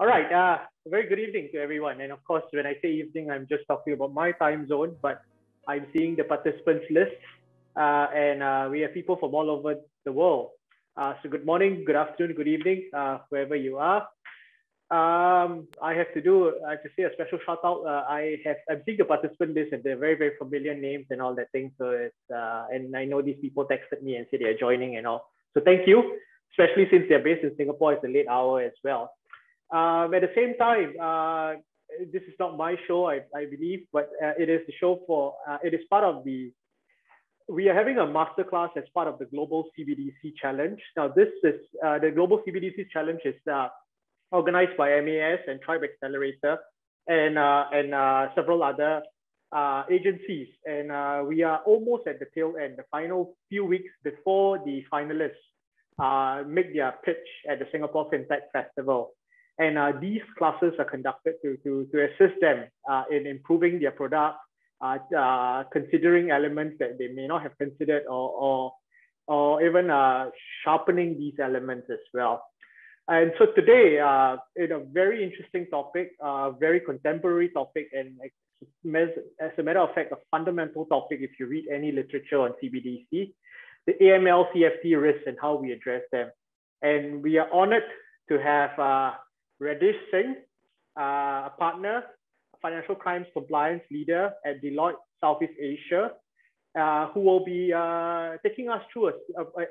All right. Uh, very good evening to everyone. And of course, when I say evening, I'm just talking about my time zone, but I'm seeing the participants list uh, and uh, we have people from all over the world. Uh, so good morning, good afternoon, good evening, uh, wherever you are. Um, I have to do, I have to say a special shout out. Uh, I have, I'm seeing the participant list and they're very, very familiar names and all that thing. So it's, and I know these people texted me and said they're joining and all. So thank you, especially since they're based in Singapore. It's a late hour as well. Um, at the same time, uh, this is not my show, I, I believe, but uh, it is the show for, uh, it is part of the, we are having a masterclass as part of the Global CBDC Challenge. Now, this is, uh, the Global CBDC Challenge is uh, organized by MAS and Tribe Accelerator and, and several other agencies. And we are almost at the tail end, the final few weeks before the finalists make their pitch at the Singapore FinTech Festival. And uh, these classes are conducted to, to, to assist them uh, in improving their product, uh, uh considering elements that they may not have considered or, or, or even uh, sharpening these elements as well. And so today, uh, in a very interesting topic, uh, very contemporary topic, and as a matter of fact, a fundamental topic if you read any literature on CBDC, the AML CFT risks and how we address them. And we are honored to have uh, Radish Singh, uh, a partner, financial crimes compliance leader at Deloitte Southeast Asia, uh, who will be uh, taking us through a,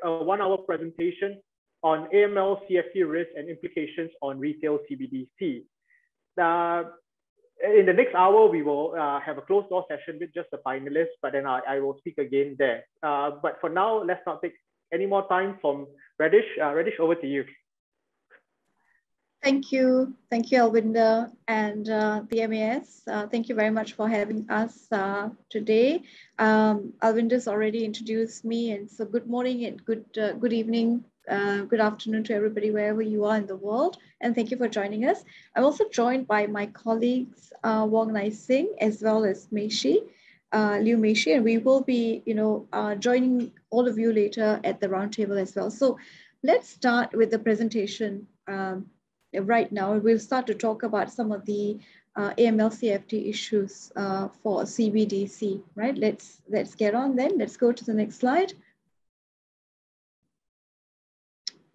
a, a one-hour presentation on AML CFT risk and implications on retail CBDC. Uh, in the next hour, we will uh, have a closed door session with just the finalists, but then I, I will speak again there. Uh, but for now, let's not take any more time from Radish. Uh, Radish, over to you. Thank you. Thank you, Alvinda and uh, the MAS. Uh, thank you very much for having us uh, today. Um, Alvinda's already introduced me and so good morning and good, uh, good evening, uh, good afternoon to everybody wherever you are in the world. And thank you for joining us. I'm also joined by my colleagues, uh, Wong Nai Singh, as well as Meishi, Liu Meishi, and we will be, you know, joining all of you later at the roundtable as well. So let's start with the presentation. Um, right now. We'll start to talk about some of the uh, AML-CFT issues uh, for CBDC, right? Let's, let's get on then. Let's go to the next slide.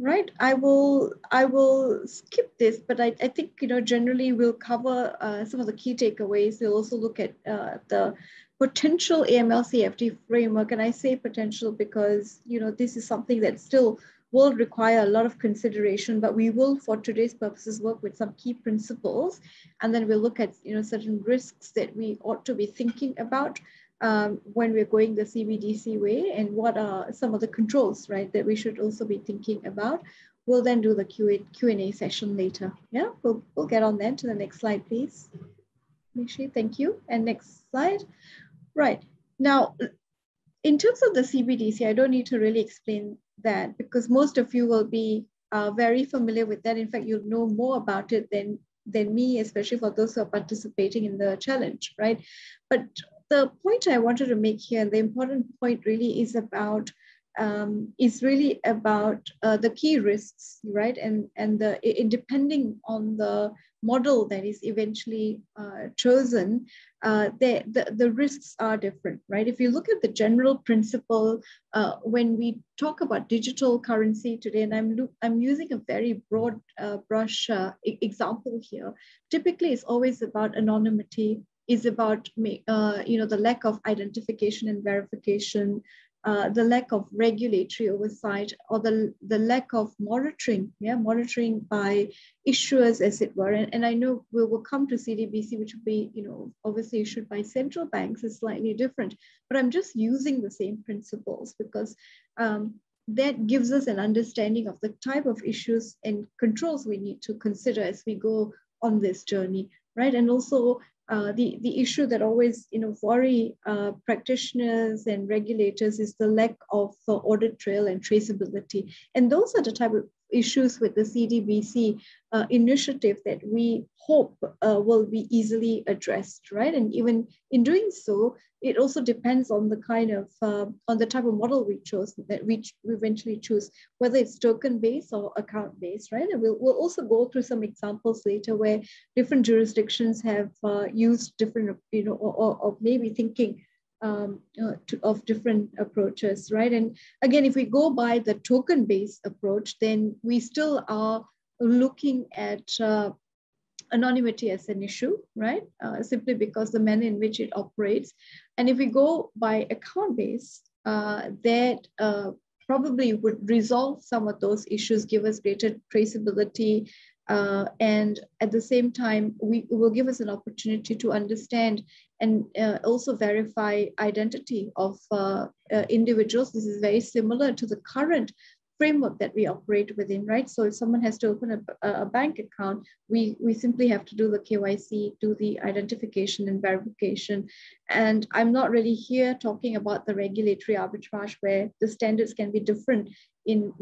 Right, I will I will skip this, but I, I think you know generally we'll cover uh, some of the key takeaways. We'll also look at uh, the potential AML CFT framework, and I say potential because you know this is something that's still will require a lot of consideration, but we will, for today's purposes, work with some key principles, and then we'll look at you know certain risks that we ought to be thinking about um, when we're going the CBDC way, and what are some of the controls, right, that we should also be thinking about. We'll then do the Q&A session later. Yeah, we'll, we'll get on then to the next slide, please. Meishi, thank you. And next slide. Right. Now, in terms of the CBDC, I don't need to really explain that because most of you will be uh, very familiar with that. In fact, you'll know more about it than, than me, especially for those who are participating in the challenge, right? But the point I wanted to make here, the important point really is about um, is really about uh, the key risks, right? And and the it, depending on the model that is eventually uh, chosen, uh, the, the, the risks are different, right? If you look at the general principle, uh, when we talk about digital currency today, and I'm, I'm using a very broad uh, brush uh, example here, typically it's always about anonymity, is about uh, you know the lack of identification and verification, uh, the lack of regulatory oversight or the, the lack of monitoring, yeah, monitoring by issuers, as it were. And, and I know we will come to CDBC, which will be, you know, obviously issued by central banks is slightly different, but I'm just using the same principles because um, that gives us an understanding of the type of issues and controls we need to consider as we go on this journey, right? And also uh, the, the issue that always you know worry uh, practitioners and regulators is the lack of uh, audit trail and traceability. And those are the type of issues with the CDBC uh, initiative that we hope uh, will be easily addressed, right? And even in doing so, it also depends on the kind of, uh, on the type of model we chose, that we, we eventually choose, whether it's token-based or account-based, right? And we'll, we'll also go through some examples later where different jurisdictions have uh, used different, you know, or, or, or maybe thinking um, uh, to, of different approaches, right? And again, if we go by the token-based approach, then we still are looking at uh, anonymity as an issue, right? Uh, simply because the manner in which it operates. And if we go by account-based, uh, that uh, probably would resolve some of those issues, give us greater traceability, uh, and at the same time, we will give us an opportunity to understand and uh, also verify identity of uh, uh, individuals. This is very similar to the current framework that we operate within, right? So if someone has to open a, a, bank account, we, we simply have to do the KYC, do the identification and verification. And I'm not really here talking about the regulatory arbitrage where the standards can be different in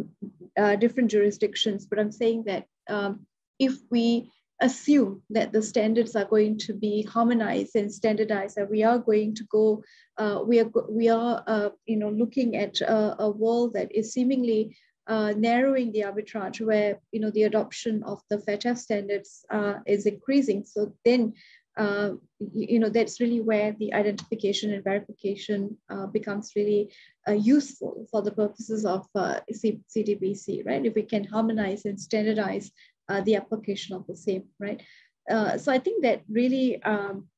uh, different jurisdictions, but I'm saying that um, if we assume that the standards are going to be harmonized and standardized, that we are going to go, uh, we are, we are uh, you know, looking at a, a world that is seemingly uh, narrowing the arbitrage where, you know, the adoption of the FATF standards uh, is increasing. So then, uh, you know, that's really where the identification and verification uh, becomes really useful for the purposes of CDBC, right? If we can harmonize and standardize uh, the application of the same, right? Uh, so I think that really um,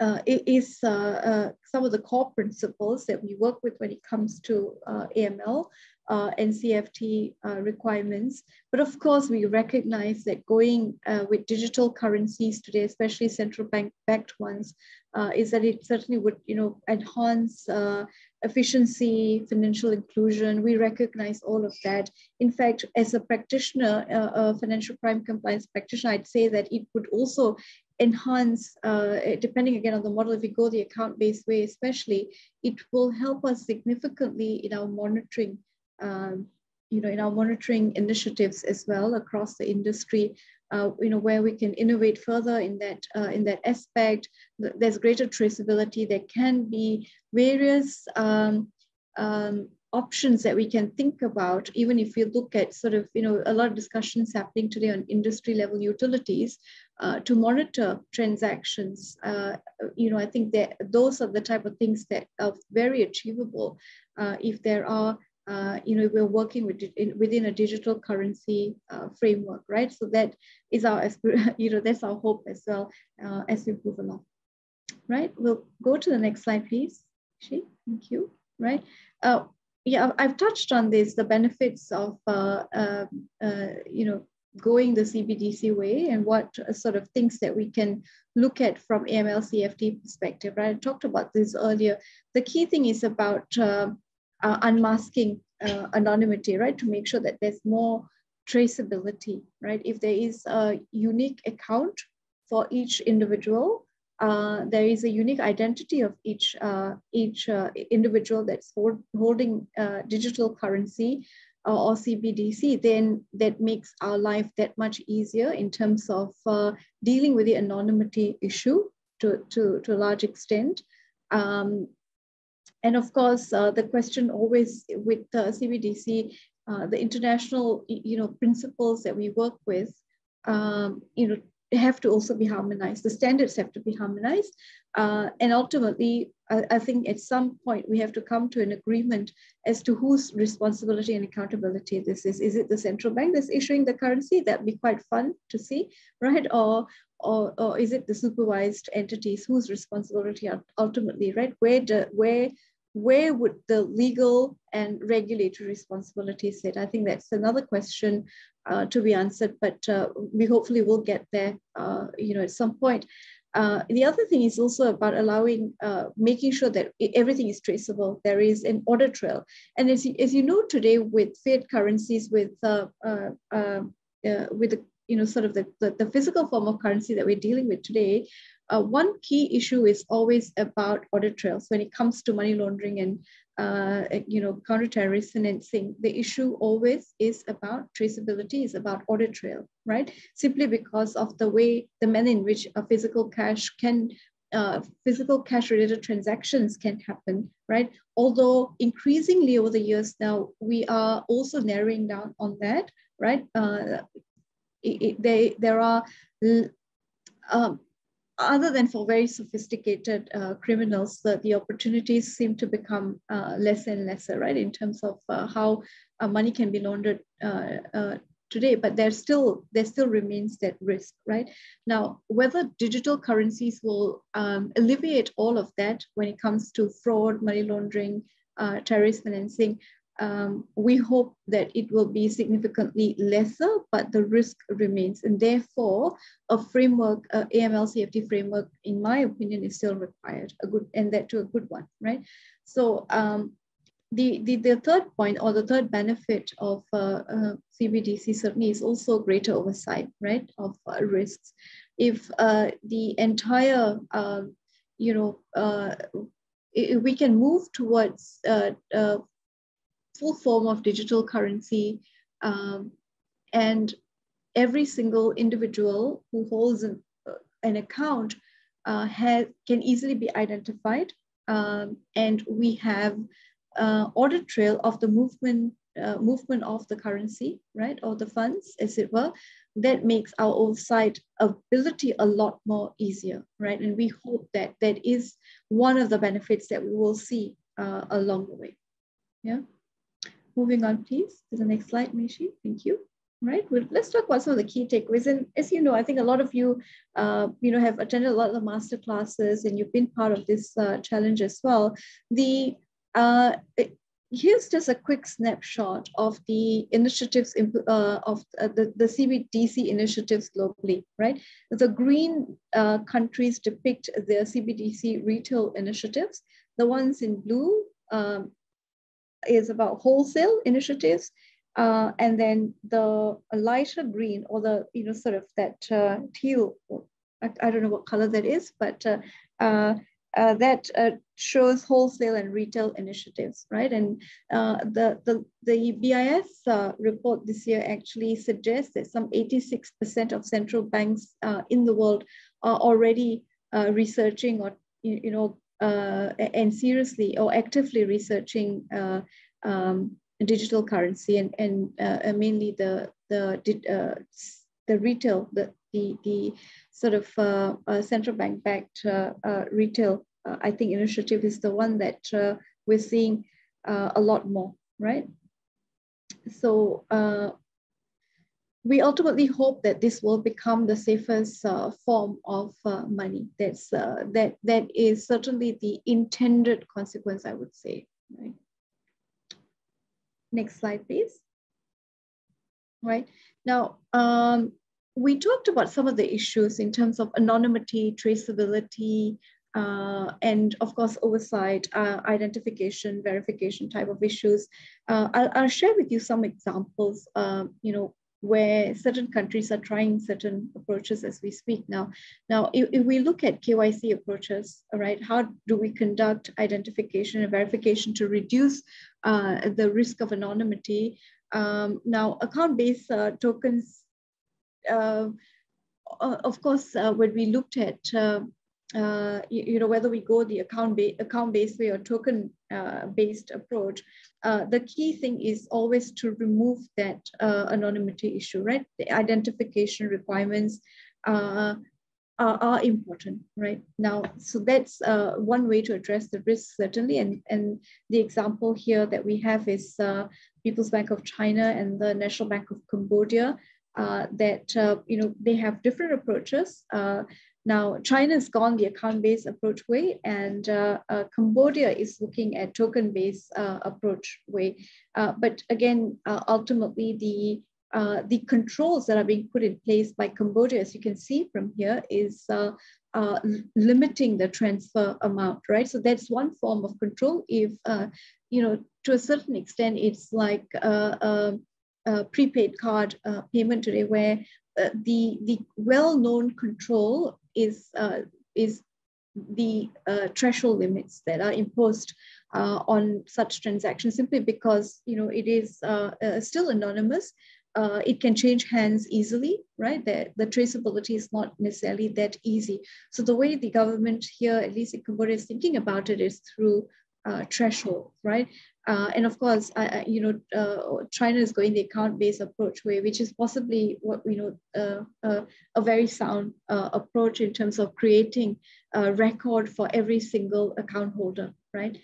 uh, is uh, uh, some of the core principles that we work with when it comes to uh, AML and CFT requirements. But of course, we recognize that going with digital currencies today, especially central bank backed ones, is that it certainly would, you know, enhance efficiency, financial inclusion. We recognize all of that. In fact, as a practitioner, uh, a financial crime compliance practitioner, I'd say that it would also enhance, uh, depending again on the model, if we go the account-based way especially, it will help us significantly in our monitoring, um, you know, in our monitoring initiatives as well across the industry uh, you know, where we can innovate further in that, uh, in that aspect. There's greater traceability. There can be various um, um, options that we can think about, even if we look at sort of, you know, a lot of discussions happening today on industry level utilities uh, to monitor transactions. Uh, you know, I think that those are the type of things that are very achievable uh, if there are uh, you know, we're working with in, within a digital currency uh, framework, right? So that is our, you know, that's our hope as well uh, as we move along, right? We'll go to the next slide, please. She, thank you, right? Uh, yeah, I've touched on this, the benefits of, uh, um, uh, you know, going the CBDC way and what sort of things that we can look at from AML CFT perspective, right? I talked about this earlier. The key thing is about uh, unmasking uh, anonymity, right? To make sure that there's more traceability, right? If there is a unique account for each individual, uh, there is a unique identity of each uh, each uh, individual that's hold, holding uh, digital currency or CBDC, then that makes our life that much easier in terms of dealing with the anonymity issue to, to, to a large extent. Um, and of course, uh, the question always with CBDC, uh, the international you know, principles that we work with, um, you know, have to also be harmonized. The standards have to be harmonized. Uh, and ultimately, I, I, think at some point we have to come to an agreement as to whose responsibility and accountability this is. Is it the central bank that's issuing the currency? That'd be quite fun to see, right? Or or, or is it the supervised entities whose responsibility ultimately, right? Where, do, where, where would the legal and regulatory responsibilities sit? I think that's another question uh, to be answered, but uh, we hopefully will get there, uh, you know, at some point. Uh, the other thing is also about allowing, uh, making sure that everything is traceable. There is an audit trail. And as you, as you know today with fiat currencies, with, uh, with the you know, sort of the, the, the, physical form of currency that we're dealing with today, uh, one key issue is always about audit trails when it comes to money laundering and uh, you know counter-terrorist financing. The issue always is about traceability, is about audit trail, right? Simply because of the way the manner in which a physical cash can uh, physical cash related transactions can happen, right? Although increasingly over the years now, we are also narrowing down on that, right? Uh, it, it, they, there are um, other than for very sophisticated uh, criminals, the, the opportunities seem to become uh, less and lesser, right, in terms of uh, how uh, money can be laundered uh, uh, today. But there still there still remains that risk, right? Now, whether digital currencies will um, alleviate all of that when it comes to fraud, money laundering, terrorist financing, um, we hope that it will be significantly lesser, but the risk remains. And therefore, a framework, AML CFT framework, in my opinion, is still required, a good, and that to a good one, right? So um, the, the, the third point or the third benefit of uh, uh, CBDC certainly is also greater oversight, right, of uh, risks. If uh, the entire, um, you know, uh, we can move towards full form of digital currency. Um, and every single individual who holds an, uh, an account uh, has, can easily be identified. Um, and we have uh, audit trail of the movement uh, movement of the currency, right, or the funds, as it were, that makes our oversight ability a lot more easier, right? And we hope that that is one of the benefits that we will see uh, along the way. Yeah. Moving on, please, to the next slide, Meishi. Thank you. Right. Well, let's talk about some of the key takeaways. And as you know, I think a lot of you, uh, you know, have attended a lot of the master classes and you've been part of this uh, challenge as well. The uh, here's just a quick snapshot of the initiatives uh, of uh, the, the CBDC initiatives globally, right? The green uh, countries depict their CBDC retail initiatives. The ones in blue um, is about wholesale initiatives. Uh, and then the lighter green or the, you know, sort of that uh, teal, I, I, don't know what color that is, but uh, uh, uh that shows wholesale and retail initiatives, right? And the, the, the BIS report this year actually suggests that some 86% of central banks in the world are already researching or, you, know, and seriously or actively researching uh, um, digital currency and, and uh, mainly the the uh, the retail the the, the sort of uh, uh, central bank backed retail I think initiative is the one that we're seeing a lot more right? So we ultimately hope that this will become the safest uh, form of uh, money. That's uh, that that is certainly the intended consequence, I would say. Right. Next slide, please. Right now, um, we talked about some of the issues in terms of anonymity, traceability, uh, and of course, oversight, uh, identification, verification type of issues. Uh, I'll, I'll, share with you some examples, um, you know, where certain countries are trying certain approaches as we speak now. Now, if, if, we look at KYC approaches, all right, how do we conduct identification and verification to reduce uh, the risk of anonymity? Um, now, account-based uh, tokens, uh, of course, uh, when we looked at uh, you, you, know, whether we go the account-based account -based way or token-based uh, approach, uh, the key thing is always to remove that uh, anonymity issue, right? The identification requirements uh, are, are, important, right? Now, so that's one way to address the risk, certainly. And, and the example here that we have is People's Bank of China and the National Bank of Cambodia, that, you know, they have different approaches. Now, China has gone the account-based approach way, and uh, uh, Cambodia is looking at token-based uh, approach way. Uh, but again, uh, ultimately, the uh, the controls that are being put in place by Cambodia, as you can see from here, is limiting the transfer amount, right? So that's one form of control. If you know, to a certain extent, it's like a, a prepaid card payment today, where uh, the the well-known control is uh, is the uh, threshold limits that are imposed uh, on such transactions simply because you know it is uh, uh still anonymous. Uh, it can change hands easily, right? The, the traceability is not necessarily that easy. So the way the government here, at least in Cambodia, is thinking about it is through threshold, right? Uh, and of course, you know, uh, China is going the account-based approach way, which is possibly what we know uh, uh, a very sound uh, approach in terms of creating a record for every single account holder, right?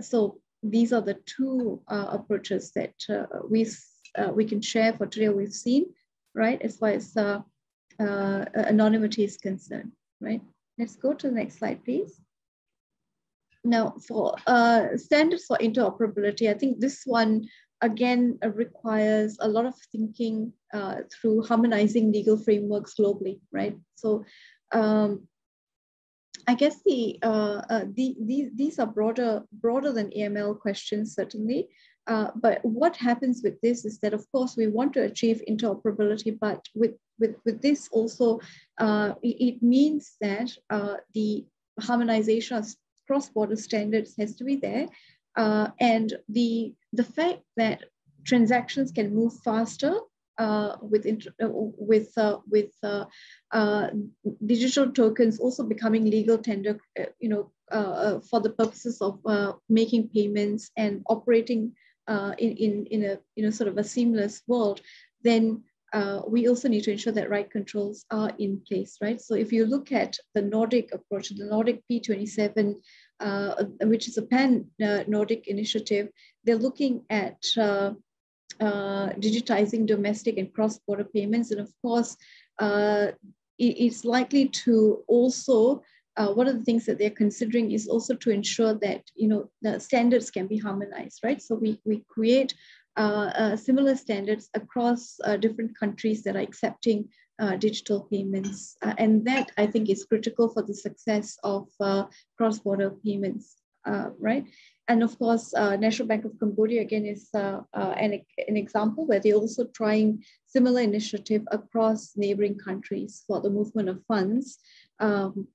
so these are the two approaches that we we can share for today. We've seen, right, as far as anonymity is concerned, right? Let's go to the next slide, please. Now, for uh, standards for interoperability, I think this one again uh, requires a lot of thinking uh, through harmonizing legal frameworks globally, right? So, um, I guess the, uh, uh, the, the these are broader broader than AML questions certainly. Uh, but what happens with this is that, of course, we want to achieve interoperability, but with with with this also, it, it, means that the harmonization of cross-border standards has to be there. Uh, and the, the fact that transactions can move faster uh, with uh, with uh, with uh, uh, digital tokens also becoming legal tender, you know, for the purposes of making payments and operating in in in a you know sort of a seamless world, then uh, we also need to ensure that right controls are in place, right? So if you look at the Nordic approach, the Nordic P27, uh, which is a pan-Nordic uh, initiative, they're looking at uh, uh, digitizing domestic and cross-border payments. And of course, uh, it's likely to also uh, one of the things that they're considering is also to ensure that you know the standards can be harmonized, right? So we we create similar standards across uh, different countries that are accepting digital payments. and that I think is critical for the success of cross-border payments, right? And of course, uh, National Bank of Cambodia again is uh, uh, an, an example where they're also trying similar initiative across neighboring countries for the movement of funds. Um,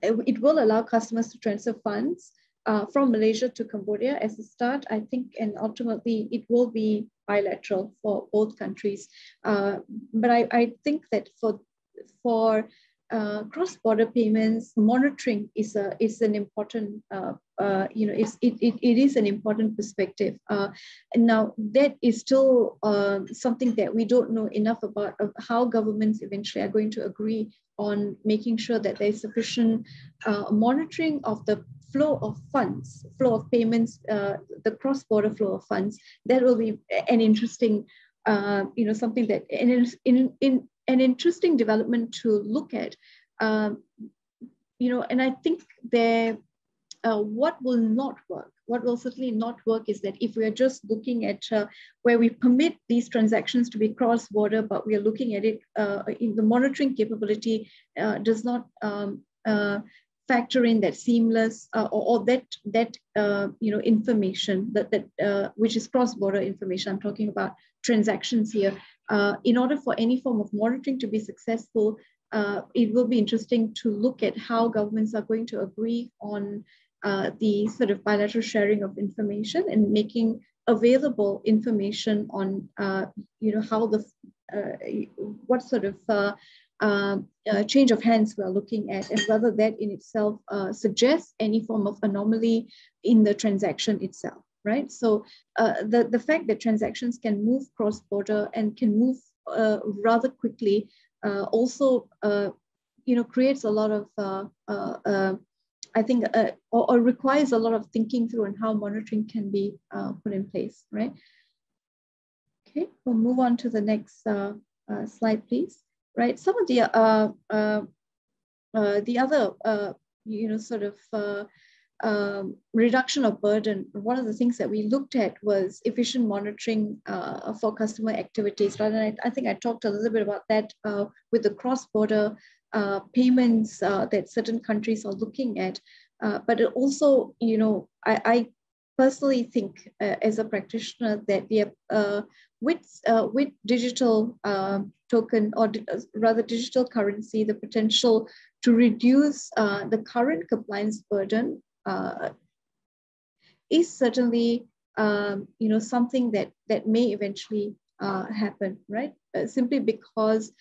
it, it, will allow customers to transfer funds uh, from Malaysia to Cambodia as a start, I think, and ultimately it will be bilateral for both countries. Uh, but I, I think that for for uh, cross-border payments monitoring is a is an important uh, uh, you know it's, it, it, it is an important perspective uh, and now that is still uh, something that we don't know enough about how governments eventually are going to agree on making sure that there's sufficient uh, monitoring of the flow of funds, flow of payments, uh, the cross-border flow of funds, that will be an interesting, uh, you know, something that in, in, in an interesting development to look at. Um, you know, and I think there, uh, what will not work, what will certainly not work is that if we are just looking at uh, where we permit these transactions to be cross-border, but we are looking at it uh, in the monitoring capability uh, does not um, uh, factor in that seamless uh, or, or, that that uh, you know information that that which is cross-border information. I'm talking about transactions here. In order for any form of monitoring to be successful, uh, it will be interesting to look at how governments are going to agree on uh, the sort of bilateral sharing of information and making available information on you know how the what sort of uh, uh, change of hands we're looking at and whether that in itself uh, suggests any form of anomaly in the transaction itself, right? So uh, the, the fact that transactions can move cross-border and can move uh, rather quickly uh, also, you know, creates a lot of, I think, or, or, requires a lot of thinking through and how monitoring can be put in place, right? Okay, we'll move on to the next slide, please right? Some of the uh, uh, uh, the other uh, you know sort of uh, um, reduction of burden. One of the things that we looked at was efficient monitoring uh, for customer activities. Right? And I, I, think I talked a little bit about that with the cross-border payments that certain countries are looking at. but also, you know, I, I personally think uh, as a practitioner that we have, uh, with, uh, with digital uh, token or di uh, rather digital currency, the potential to reduce uh, the current compliance burden is certainly um, you know, something that, that may eventually happen, right? simply because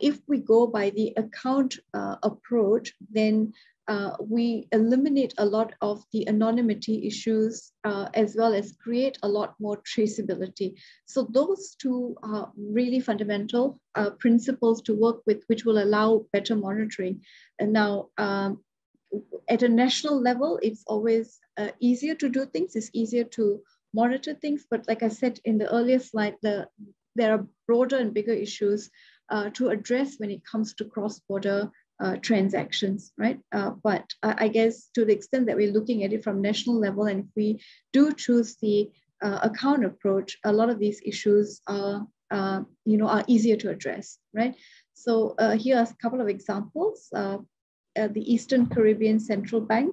if we go by the account approach, then uh, we eliminate a lot of the anonymity issues uh, as well as create a lot more traceability. So those two are really fundamental uh, principles to work with, which will allow better monitoring. And now, um, at a national level, it's always uh, easier to do things. It's easier to monitor things. But like I said in the earlier slide, the, there are broader and bigger issues uh, to address when it comes to cross-border uh, transactions, right? Uh, but I guess to the extent that we're looking at it from national level, and if we do choose the uh, account approach, a lot of these issues are, uh, you know, are easier to address, right? So uh, here are a couple of examples. The Eastern Caribbean Central Bank,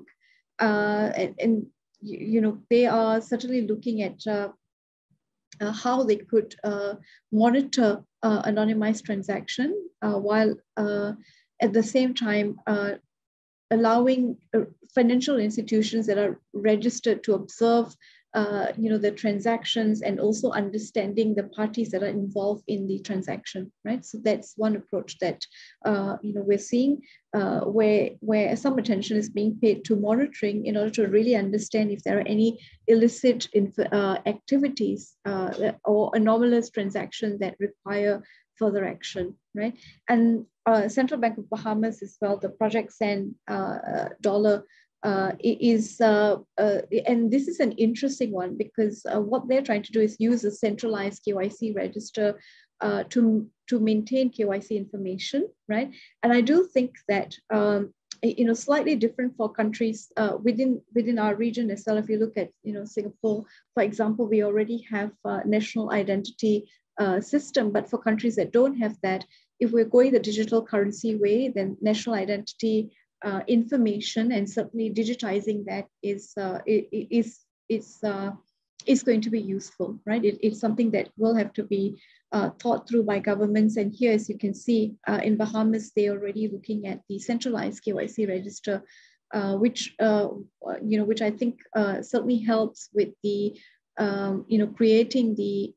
and, and, you know, they are certainly looking at uh, uh, how they could uh, monitor anonymized transaction while at the same time uh, allowing uh, financial institutions that are registered to observe uh, you know the transactions and also understanding the parties that are involved in the transaction right so that's one approach that uh, you know we're seeing uh, where where some attention is being paid to monitoring in order to really understand if there are any illicit uh, activities or anomalous transactions that require further action, right? And uh, Central Bank of Bahamas as well, the Project Send uh, dollar uh, is, uh, uh, and this is an interesting one because uh, what they're trying to do is use a centralized KYC register to, to maintain KYC information, right? And I do think that um, you know slightly different for countries uh, within within our region as well if you look at you know singapore for example we already have uh, national identity uh, system. But for countries that don't have that, if we're going the digital currency way, then national identity uh, information and certainly digitizing that is uh, is is uh, is going to be useful, right? It, it's something that will have to be uh, thought through by governments. And here, as you can see, uh, in Bahamas, they're already looking at the centralized KYC register, uh, which you know, which I think certainly helps with the um, you know creating the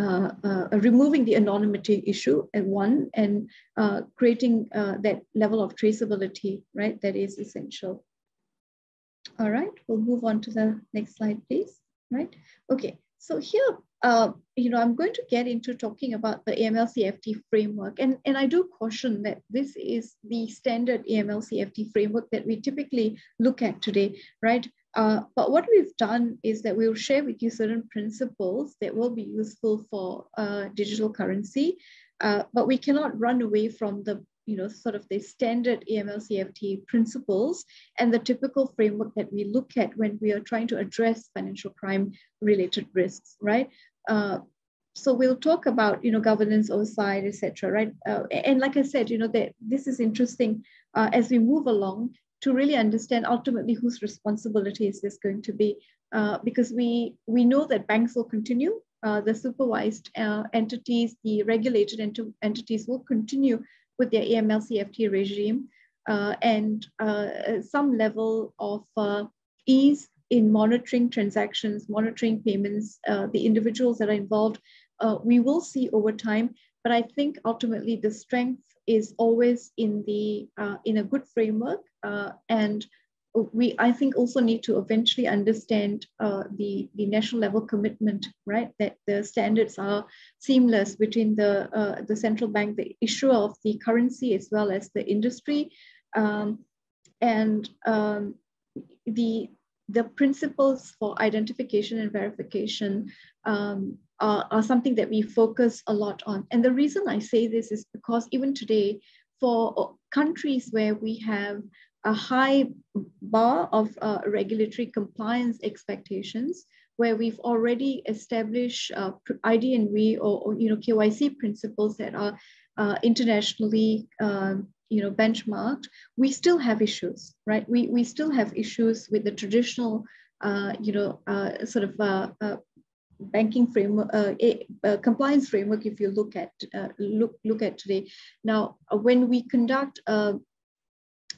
uh, uh, removing the anonymity issue at one and uh, creating uh, that level of traceability, right? That is essential. All right, we'll move on to the next slide, please. Right, okay. So here, uh, you know, I'm going to get into talking about the AML-CFT framework. And, and I do caution that this is the standard AML-CFT framework that we typically look at today, right? Uh, but what we've done is that we'll share with you certain principles that will be useful for uh, digital currency, uh, but we cannot run away from the you know, sort of the standard AML CFT principles and the typical framework that we look at when we are trying to address financial crime related risks, right? Uh, so we'll talk about you know governance oversight etc right uh, and like i said you know that this is interesting uh, as we move along to really understand ultimately whose responsibility is this going to be, uh, because we we know that banks will continue, uh, the supervised uh, entities, the regulated ent entities will continue with their AML CFT regime, uh, and uh, some level of uh, ease in monitoring transactions, monitoring payments, the individuals that are involved, we will see over time. But I think ultimately the strength is always in the in a good framework uh, and we I think also need to eventually understand uh, the the national level commitment right that the standards are seamless between the uh, the central bank the issuer of the currency as well as the industry um, and um, the the principles for identification and verification um, are, are something that we focus a lot on. And the reason I say this is because even today, for countries where we have a high bar of uh, regulatory compliance expectations, where we've already established uh, ID and we or, or, you know KYC principles that are uh, internationally um, you know benchmarked, we still have issues, right? We we still have issues with the traditional uh, you know, uh, sort of uh, uh banking framework, compliance framework. If you look at look look at today, now when we conduct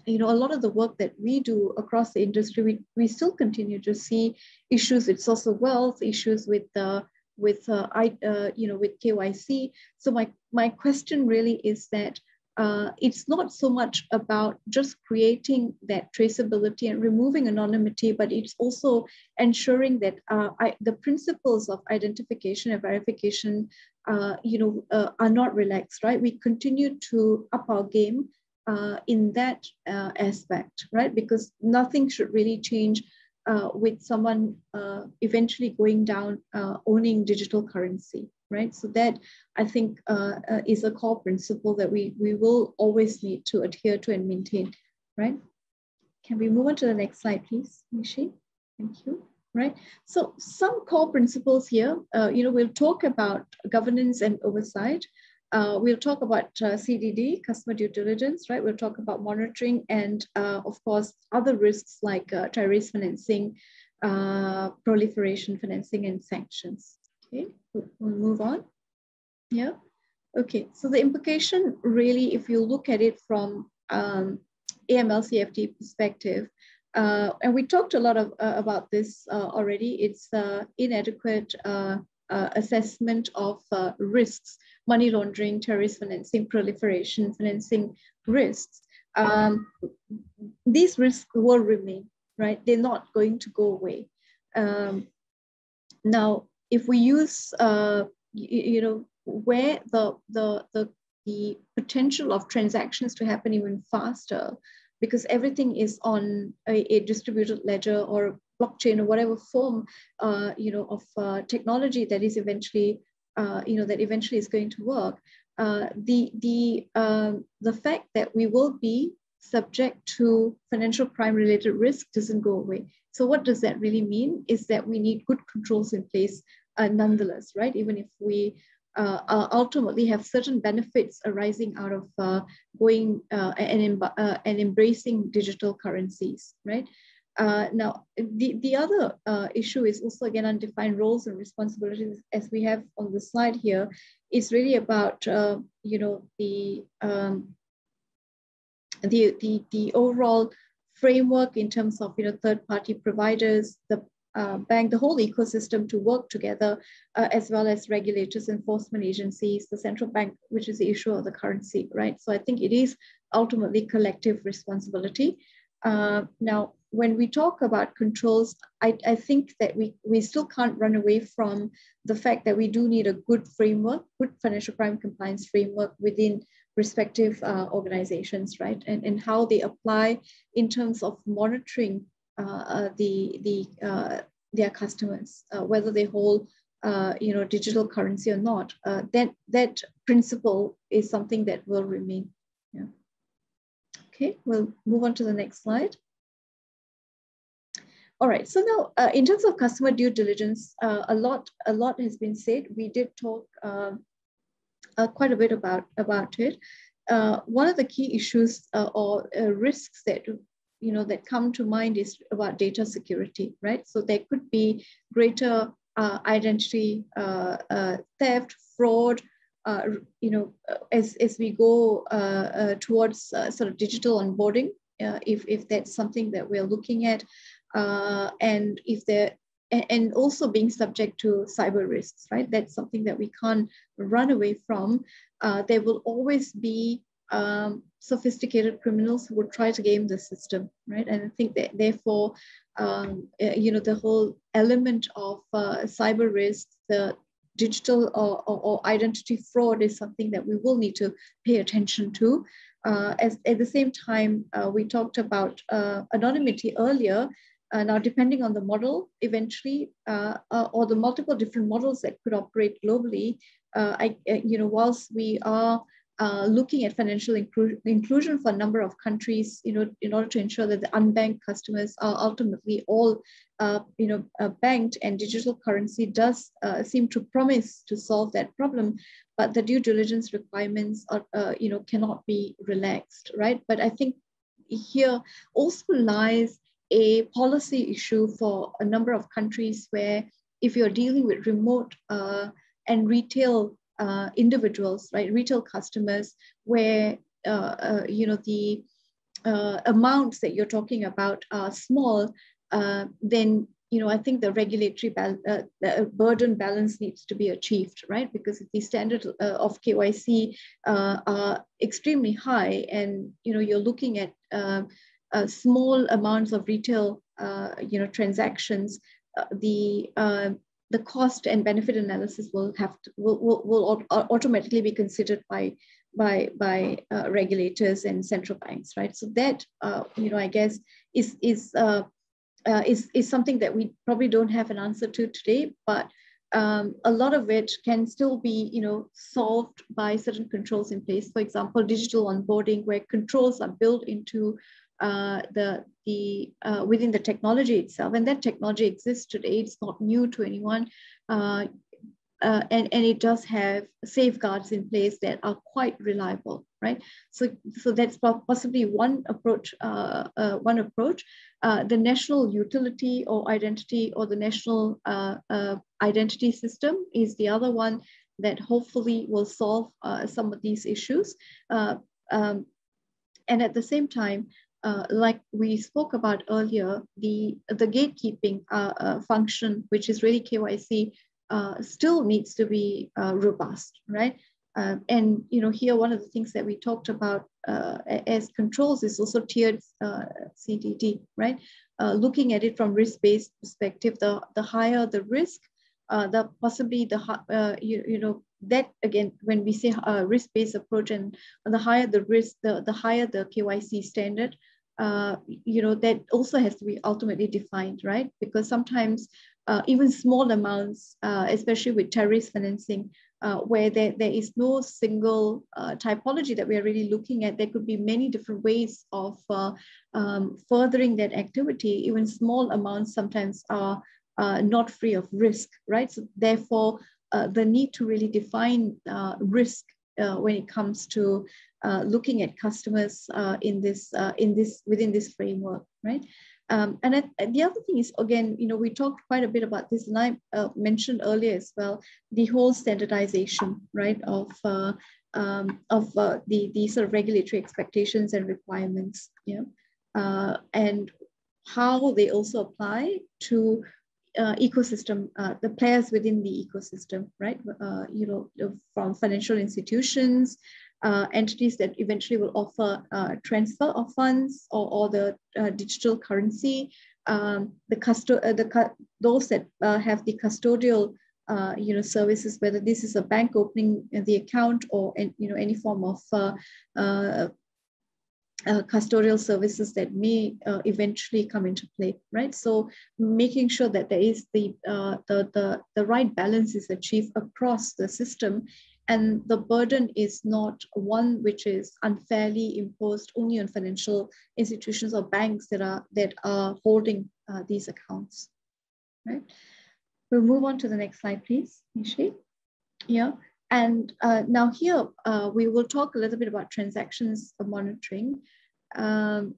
you know, a lot of the work that we do across the industry, we, we still continue to see issues with social wealth, issues with uh, with uh, I, uh, you know, with KYC. So my my question really is that uh, it's not so much about just creating that traceability and removing anonymity, but it's also ensuring that uh, I, the principles of identification and verification, uh, you know, uh, are not relaxed, right? We continue to up our game uh, in that uh, aspect, right? Because nothing should really change uh, with someone uh, eventually going down uh, owning digital currency, right? So that I think uh, is a core principle that we, we will always need to adhere to and maintain, right? Can we move on to the next slide, please, Nishi? Thank you right? So some core principles here, uh, you know, we'll talk about governance and oversight. Uh, we'll talk about uh, CDD, customer due diligence, right? We'll talk about monitoring and, uh, of course, other risks like uh, terrorist financing, uh, proliferation financing, and sanctions. Okay, we'll, move on. Yeah. Okay, so the implication really, if you look at it from um, AML CFT perspective, uh, and we talked a lot of, about this already, it's inadequate assessment of risks money laundering, terrorist financing, proliferation, financing risks, um, these risks will remain, right? They're not going to go away. Um, now, if we use, uh, you, you, know, where the, the, the, the potential of transactions to happen even faster, because everything is on a, a distributed ledger or blockchain or whatever form, uh, you know, of uh, technology that is eventually uh, you know, that eventually is going to work, uh, the, the, um, the fact that we will be subject to financial crime related risk doesn't go away. So what does that really mean is that we need good controls in place uh, nonetheless, right? Even if we uh, uh, ultimately have certain benefits arising out of uh, going and, and embracing digital currencies, right? Uh, now, the, the other uh, issue is also again undefined roles and responsibilities as we have on the slide here is really about, uh, you know, the, um, the, the, the overall framework in terms of, you know, third party providers, the uh, bank, the whole ecosystem to work together, uh, as well as regulators, enforcement agencies, the central bank, which is the issue of the currency, right? So I think it is ultimately collective responsibility. Uh, now, when we talk about controls, I, I think that we, we still can't run away from the fact that we do need a good framework, good financial crime compliance framework within respective uh, organizations, right? And, and how they apply in terms of monitoring uh, uh the, the, uh, their customers, uh, whether they hold you know, digital currency or not. that, that principle is something that will remain. Yeah. Okay, we'll move on to the next slide. All right, so now uh, in terms of customer due diligence, uh, a lot a lot has been said. We did talk uh, uh quite a bit about, about it. Uh, one of the key issues uh, or risks that you know that come to mind is about data security, right? So there could be greater identity theft, fraud, you know, as, as we go towards sort of digital onboarding, if, if that's something that we're looking at, uh, and if they're and also being subject to cyber risks, right? That's something that we can't run away from. Uh, there will always be um, sophisticated criminals who will try to game the system, right? And I think that therefore, um, uh, you know, the whole element of uh, cyber risk, the digital or, or, or, identity fraud is something that we will need to pay attention to. Uh, as, at the same time, uh, we talked about uh, anonymity earlier. Uh, now, depending on the model, eventually, uh, uh, or the multiple different models that could operate globally, uh, I, uh, you know, whilst we are uh, looking at financial inclu inclusion for a number of countries, you know, in order to ensure that the unbanked customers are ultimately all, you know, banked and digital currency does seem to promise to solve that problem, but the due diligence requirements are, you know, cannot be relaxed, right? But I think here also lies a policy issue for a number of countries where if you're dealing with remote uh, and retail uh, individuals, right, retail customers, where uh, uh you know the uh, amounts that you're talking about are small, uh, then you know I think the regulatory bal- burden balance needs to be achieved, right? Because if the standard of KYC are extremely high, and you know you're looking at small amounts of retail, you know, transactions, the the cost and benefit analysis will have to, will, will, will automatically be considered by by by uh, regulators and central banks, right? So that uh, you know, I guess is is uh, uh is is something that we probably don't have an answer to today, but um, a lot of it can still be you know solved by certain controls in place. For example, digital onboarding, where controls are built into uh, the the uh, within the technology itself, and that technology exists today. It's not new to anyone, uh, uh, and and it does have safeguards in place that are quite reliable, right? So so that's possibly one approach. Uh, uh, one approach. the national utility or identity or the national identity system is the other one that hopefully will solve some of these issues. Um, and at the same time, uh, like we spoke about earlier, the, the gatekeeping uh, uh, function, which is really KYC, uh, still needs to be uh, robust, right? Um, and you know, here one of the things that we talked about uh, as controls is also tiered CDD, right? looking at it from risk-based perspective, the, the higher the risk, the possibly the you, you know that again, when we say risk-based approach and the higher the risk, the, the higher the KYC standard, uh, you know, that also has to be ultimately defined, right? Because sometimes uh, even small amounts, uh, especially with terrorist financing, uh, where there, there is no single uh, typology that we are really looking at, there could be many different ways of um, furthering that activity. Even small amounts sometimes are not free of risk, right? So therefore, the need to really define risk when it comes to uh, looking at customers uh, in this uh, in this within this framework, right? Um, and the other thing is, again, you know, we talked quite a bit about this, and I uh, mentioned earlier as well, the whole standardization, right, of uh, um, of uh, the the sort of regulatory expectations and requirements, know, and how they also apply to uh, ecosystem, uh, the players within the ecosystem, right? Uh, you know, from financial institutions uh, entities that eventually will offer uh, transfer of funds or, or the uh, digital currency, um, the custo- uh, the those that uh, have the custodial uh, you know services, whether this is a bank opening the account or you know any form of custodial services that may eventually come into play, right? So making sure that there is the, the, the, the right balance is achieved across the system and the burden is not one which is unfairly imposed only on financial institutions or banks that are that are holding uh, these accounts right? We'll move on to the next slide please Meishi. Yeah. And uh, now here uh, we will talk a little bit about transactions monitoring. Um,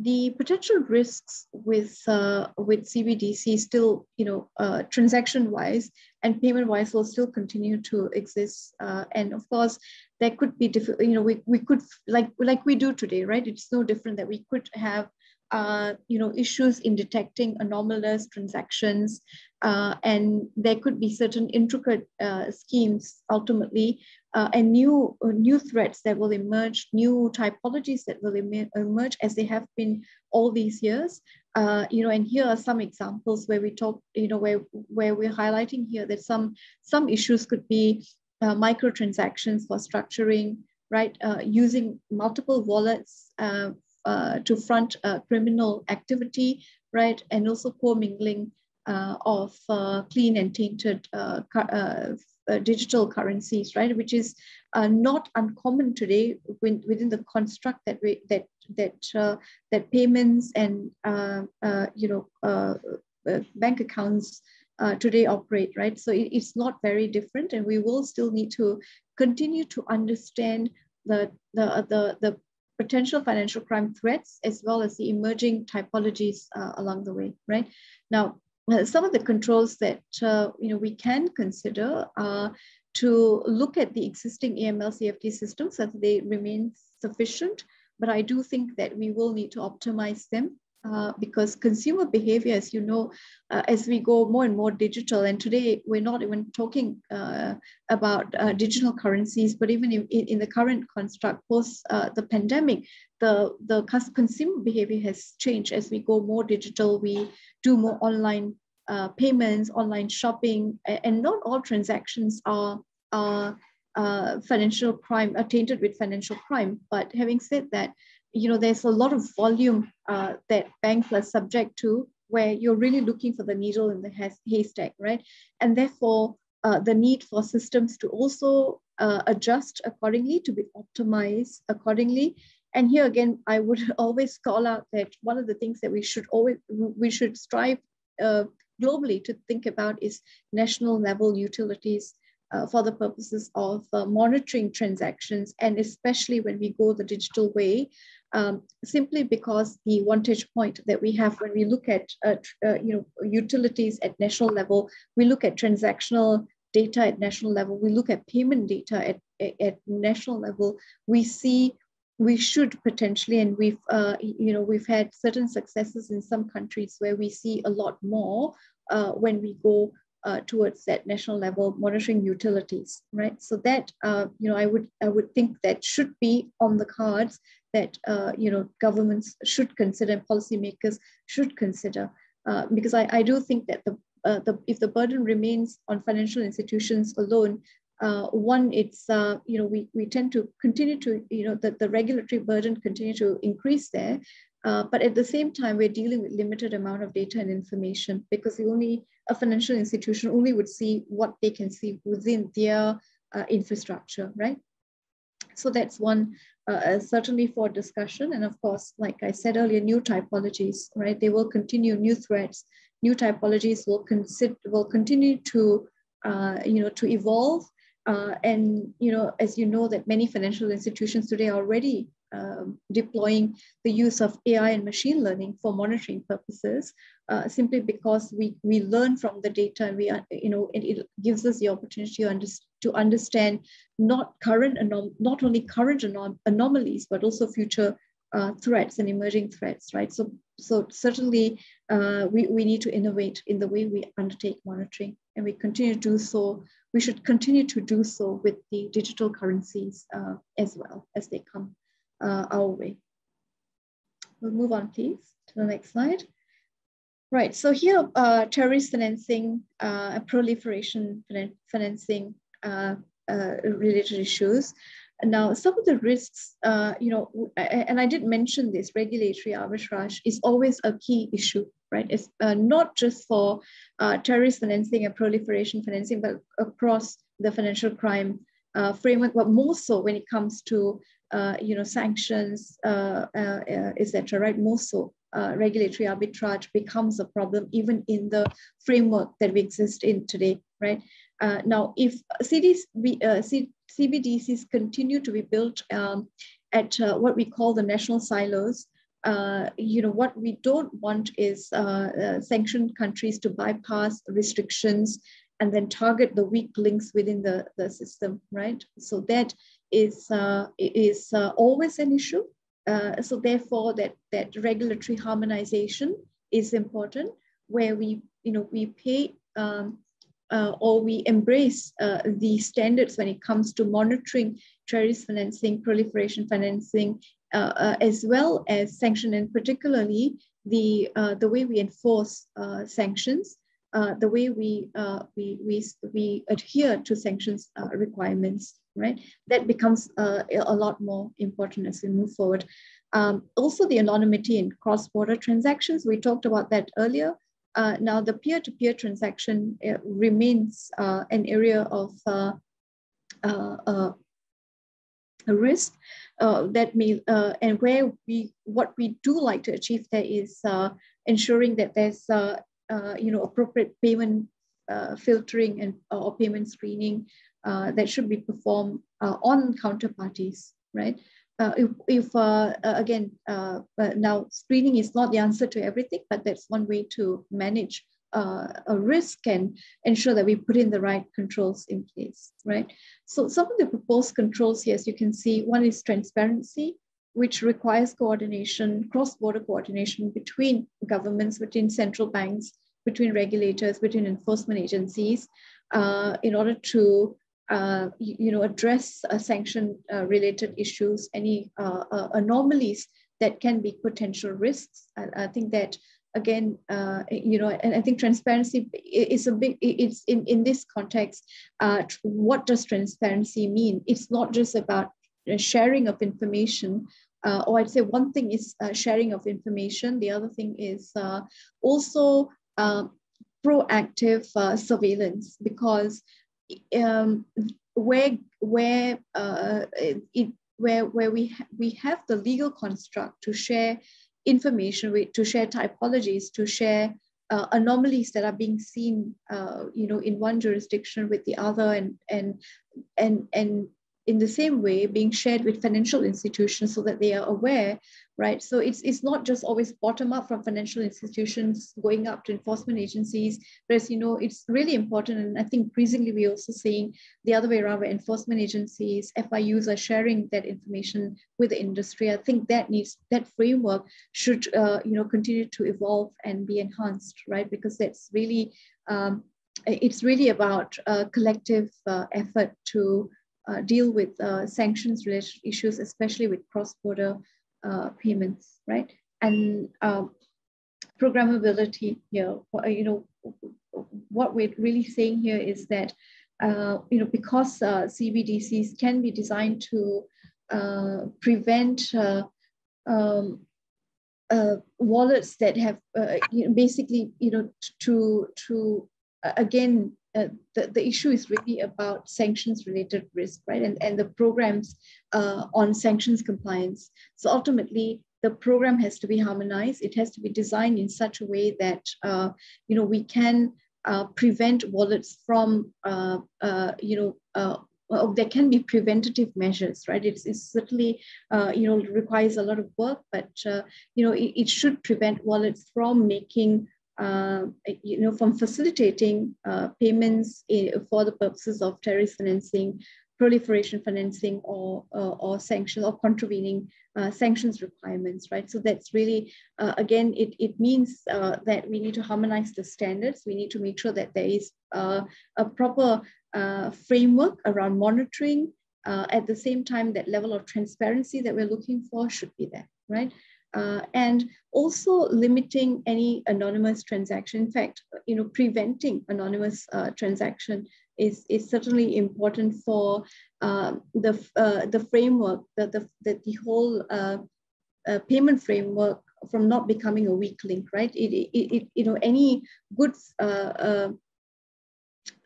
the potential risks with uh, with CBDC still, you know, uh, transaction wise and payment wise will still continue to exist. Uh, and of course, there could be different, you know, we, we could like like we do today, right? It's no different that we could have uh, you know, issues in detecting anomalous transactions, uh, and there could be certain intricate uh, schemes ultimately, uh, and new uh, new threats that will emerge, new typologies that will em emerge as they have been all these years. Uh, you know, and here are some examples where we talk, you know, where where we're highlighting here that some some issues could be microtransactions for structuring, right? using multiple wallets uh, to front uh, criminal activity, right? And also commingling uh, of uh, clean and tainted uh, uh, digital currencies, right? Which is not uncommon today when, within the construct that we, that that that payments and you know bank accounts today operate, right? So it, it's not very different, and we will still need to continue to understand the the the the potential financial crime threats as well as the emerging typologies uh, along the way, right? Now, uh, some of the controls that uh, you know we can consider are to look at the existing AML CFT systems so that they remain sufficient, but I do think that we will need to optimize them uh, because consumer behavior, as you know, uh, as we go more and more digital, and today we're not even talking uh, about uh, digital currencies, but even in, in the current construct post uh, the pandemic, the, the consumer behavior has changed. As we go more digital, we do more online payments, online shopping, and not all transactions are, are financial crime, are tainted with financial crime. But having said that, you know, there's a lot of volume uh, that banks are subject to where you're really looking for the needle in the haystack, right? And therefore, uh, the need for systems to also uh, adjust accordingly, to be optimized accordingly. And here again, I would always call out that one of the things that we should always, we should strive uh, globally to think about is national level utilities uh, for the purposes of uh, monitoring transactions, and especially when we go the digital way, um, simply because the vantage point that we have when we look at uh, uh, you know utilities at national level, we look at transactional data at national level, we look at payment data at, at, at national level, we see we should potentially, and we've uh, you know we've had certain successes in some countries where we see a lot more uh, when we go uh, towards that national level monitoring utilities, right? So that uh, you know, I would I would think that should be on the cards that uh, you know governments should consider and policymakers should consider uh, because I, I do think that the, uh, the if the burden remains on financial institutions alone uh, one it's you know we, we tend to continue to you know that the regulatory burden continue to increase there uh, but at the same time we're dealing with limited amount of data and information because the only a financial institution only would see what they can see within their infrastructure right so that's one uh, uh, certainly for discussion. And of course, like I said earlier, new typologies, right? They will continue new threats, new typologies will consider will continue to uh, you know to evolve. Uh, and you know, as you know, that many financial institutions today are already deploying the use of AI and machine learning for monitoring purposes, uh, simply because we we learn from the data and we you know it, it gives us the opportunity to, under, to understand not current anom- not only current anom- anomalies but also future uh, threats and emerging threats, right? So so certainly uh, we we need to innovate in the way we undertake monitoring, and we continue to do so. We should continue to do so with the digital currencies uh, as well as they come uh, our way. We'll move on, please, to the next slide. Right, so here, uh, terrorist financing, uh, proliferation financing uh, uh, related issues. Now, some of the risks, uh, you know, and I did mention this, regulatory arbitrage is always a key issue, right? It's uh, not just for terrorist financing and proliferation financing, but across the financial crime framework, but more so when it comes to you know, sanctions, uh, uh, etc. Right, more so. regulatory arbitrage becomes a problem even in the framework that we exist in today, right? now, if CDs, C, CBDCs continue to be built um, at what we call the national silos, uh, you know, what we don't want is uh, uh, sanctioned countries to bypass restrictions and then target the weak links within the, the system, right? So that is, uh, is uh, always an issue. Uh, so therefore that, that regulatory harmonization is important where we, you know, we pay um, uh, or we embrace uh, the standards when it comes to monitoring terrorist financing, proliferation financing, uh, as well as sanction and particularly the, the way we enforce sanctions uh, the way we, uh, we, we, we adhere to sanctions uh, requirements, right? That becomes uh, a lot more important as we move forward. Um, also the anonymity in cross-border transactions, we talked about that earlier. Uh, now the peer-to-peer -peer transaction remains an area of risk that may, and where we, what we do like to achieve there is ensuring that there's uh, you know, appropriate payment uh, filtering and uh, or payment screening that should be performed on counterparties, right? uh, if, if uh, uh again, uh, uh, now screening is not the answer to everything, but that's one way to manage uh, a risk and ensure that we put in the right controls in place, right? So some of the proposed controls here, as you can see, one is transparency, which requires coordination, cross-border coordination between governments, between central banks, between regulators, between enforcement agencies, uh, in order to uh, you, you, know, address uh, sanction-related issues, any uh, uh, anomalies that can be potential risks. I, I think that again, uh, you know, and I think transparency is a big, it's in, in this context, uh, what does transparency mean? It's not just about sharing of information, uh, or I'd say one thing is uh, sharing of information. The other thing is uh, also uh, proactive surveillance because um, where where it where where we ha we have the legal construct to share information, with, to share typologies, to share uh, anomalies that are being seen, uh, you know, in one jurisdiction with the other, and and and and in the same way being shared with financial institutions so that they are aware, right? So it's, it's not just always bottom up from financial institutions going up to enforcement agencies, but as you know, it's really important. And I think increasingly we're also seeing the other way around where enforcement agencies, FIUs are sharing that information with the industry. I think that needs, that framework should, uh, you know, continue to evolve and be enhanced, right? Because that's really, um, it's really about a collective uh, effort to uh, deal with uh, sanctions related issues, especially with cross-border uh, payments, right? And um, programmability here, you know, what we're really saying here is that, uh, you know, because uh, CBDCs can be designed to uh, prevent um, wallets that have you know, basically, you know, to to again uh, the, the issue is really about sanctions related risk, right? And, and the programs uh, on sanctions compliance. So ultimately, the program has to be harmonized. It has to be designed in such a way that, uh, you know, we can uh, prevent wallets from, uh, you know, well, there can be preventative measures, right? It's, it's certainly, uh, you know, requires a lot of work, but, uh, you know, it, it, should prevent wallets from making you know, from facilitating uh, payments in, for the purposes of terrorist financing, proliferation financing, or uh, or sanctions or contravening uh, sanctions requirements, right? So that's really, uh, again, it, it means uh, that we need to harmonize the standards. We need to make sure that there is a proper framework around monitoring. at the same time, that level of transparency that we're looking for should be there, right? Uh, and also limiting any anonymous transaction. In fact, you know, preventing anonymous uh, transaction is, is certainly important for um, the, uh, the framework, the, the, the, the whole uh, uh, payment framework from not becoming a weak link, right? It, it, it you know, any good, uh,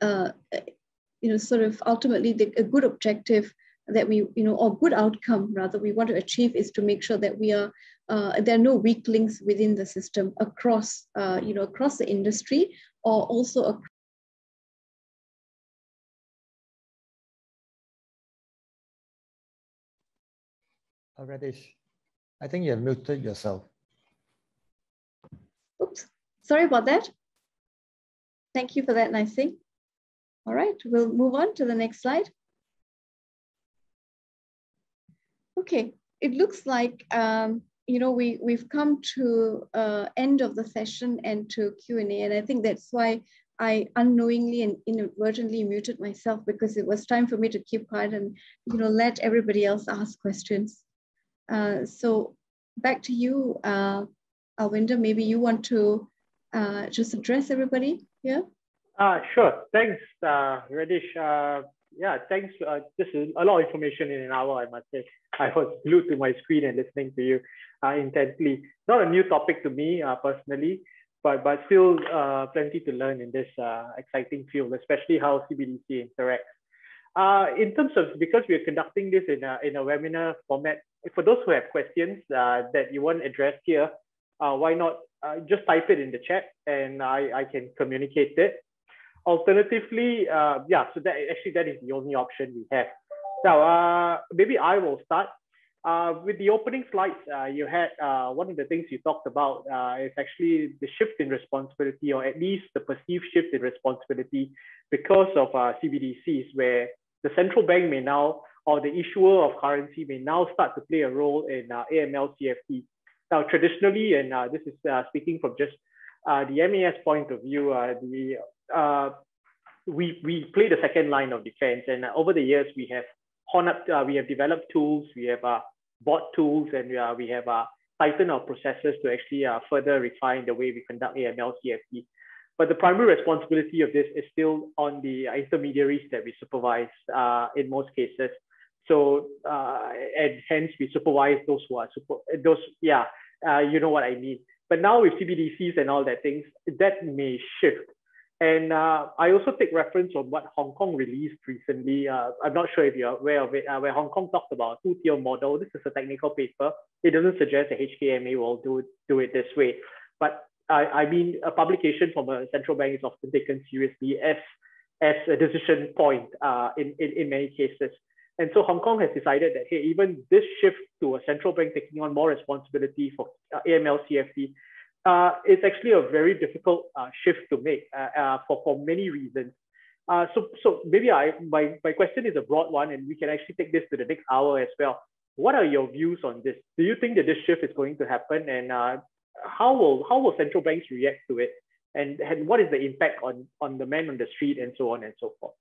you know, sort of ultimately the, a good objective that we, you know, or good outcome rather we want to achieve is to make sure that we are uh, there are no weak links within the system across, uh, you know, across the industry or also across Radish, I think you have muted yourself. Oops, sorry about that. Thank you for that nice thing. All right, we'll move on to the next slide. Okay, it looks like um, you know, we, we've come to uh, end of the session and to Q&A, and I think that's why I unknowingly and inadvertently muted myself because it was time for me to keep quiet and, you know, let everybody else ask questions. Uh, so back to you, uh, Alwinda, maybe you want to uh, just address everybody here? Uh, sure, thanks, uh, Radish. Uh, yeah, thanks. Uh, this is a lot of information in an hour, I must say. I was glued to my screen and listening to you uh, intensely. Not a new topic to me uh, personally, but but still uh, plenty to learn in this uh, exciting field, especially how CBDC interacts. Uh, in terms of because we are conducting this in a in a webinar format, for those who have questions uh, that you want addressed here, uh, why not uh, just type it in the chat and I, I can communicate it. Alternatively, uh, yeah, so that actually that is the only option we have. Now, uh, maybe I will start. uh, with the opening slides, uh, you had uh, one of the things you talked about uh, is actually the shift in responsibility, or at least the perceived shift in responsibility because of uh, CBDCs, where the central bank may now, or the issuer of currency may now start to play a role in uh, AML CFT. Now, traditionally, and this is speaking from just the MAS point of view, the we we play the second line of defense, and over the years we have honed up, we have developed tools, we have bought tools and uh, we have uh, tightened our processes to actually uh, further refine the way we conduct AML CFT. But the primary responsibility of this is still on the intermediaries that we supervise uh, in most cases. So, uh, and hence we supervise those who are, super, those, yeah, uh, you know what I mean. But now with CBDCs and all that things, that may shift and uh, I also take reference on what Hong Kong released recently. Uh, I'm not sure if you're aware of it, uh, where Hong Kong talked about two-tier model. This is a technical paper. It doesn't suggest that HKMA will do, do it this way. But I, I mean, a publication from a central bank is often taken seriously as, as a decision point uh, in, in, in many cases. And so Hong Kong has decided that, hey, even this shift to a central bank taking on more responsibility for uh, AML CFT uh, it's actually a very difficult uh, shift to make uh, uh for, for many reasons. Uh, so, so maybe I, my, my question is a broad one, and we can actually take this to the next hour as well. What are your views on this? Do you think that this shift is going to happen, and uh, how will how will central banks react to it, and, and what is the impact on on the man on the street, and so on and so forth?